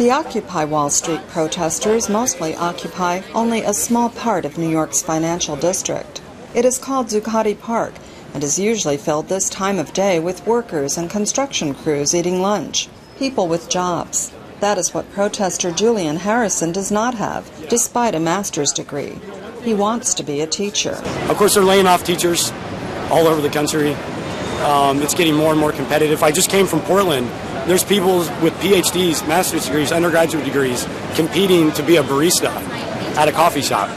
The Occupy Wall Street protesters mostly occupy only a small part of New York's financial district. It is called Zuccotti Park and is usually filled this time of day with workers and construction crews eating lunch, people with jobs. That is what protester Julian Harrison does not have, despite a master's degree. He wants to be a teacher. Of course, they're laying off teachers all over the country. Um, it's getting more and more competitive. I just came from Portland there's people with PhDs, master's degrees, undergraduate degrees competing to be a barista at a coffee shop.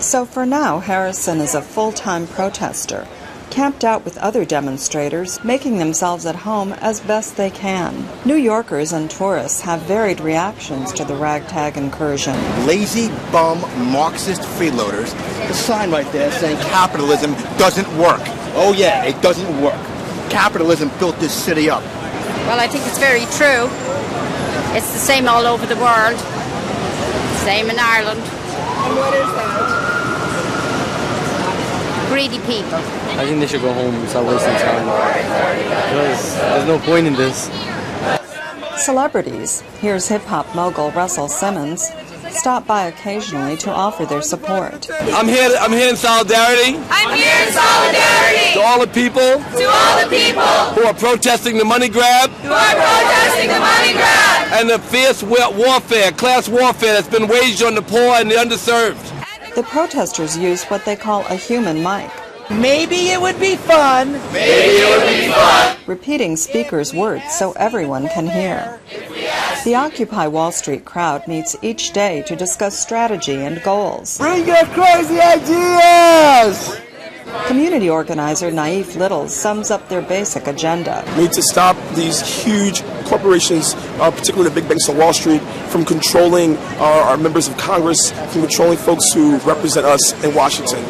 So for now, Harrison is a full time protester, camped out with other demonstrators, making themselves at home as best they can. New Yorkers and tourists have varied reactions to the ragtag incursion. Lazy bum Marxist freeloaders. The sign right there saying capitalism doesn't work. Oh, yeah, it doesn't work. Capitalism built this city up. Well, I think it's very true. It's the same all over the world. Same in Ireland. And what is that? Greedy people. I think they should go home and stop wasting time. Because there's no point in this. Celebrities. Here's hip hop mogul Russell Simmons stop by occasionally to offer their support. I'm here. I'm here in solidarity. I'm here in solidarity to all the people. To all the people who are protesting the money grab. Who are protesting the money grab. And the fierce warfare, class warfare that's been waged on the poor and the underserved. The protesters use what they call a human mic. Maybe it would be fun. Maybe it would be fun. Repeating speakers' words so everyone can hear. The Occupy Wall Street crowd meets each day to discuss strategy and goals. Bring your crazy ideas! Community organizer Naif Little sums up their basic agenda. We need to stop these huge corporations, uh, particularly the big banks on Wall Street, from controlling our, our members of Congress, from controlling folks who represent us in Washington.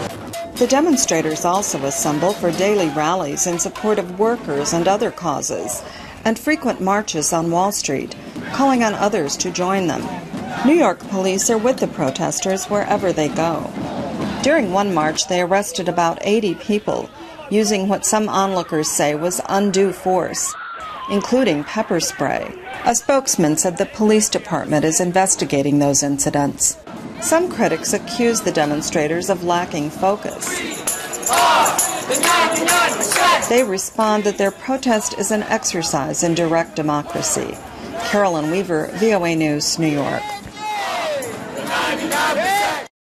The demonstrators also assemble for daily rallies in support of workers and other causes, and frequent marches on Wall Street, calling on others to join them. New York police are with the protesters wherever they go. During one march, they arrested about 80 people, using what some onlookers say was undue force, including pepper spray. A spokesman said the police department is investigating those incidents. Some critics accuse the demonstrators of lacking focus. They respond that their protest is an exercise in direct democracy. Carolyn Weaver, VOA News, New York.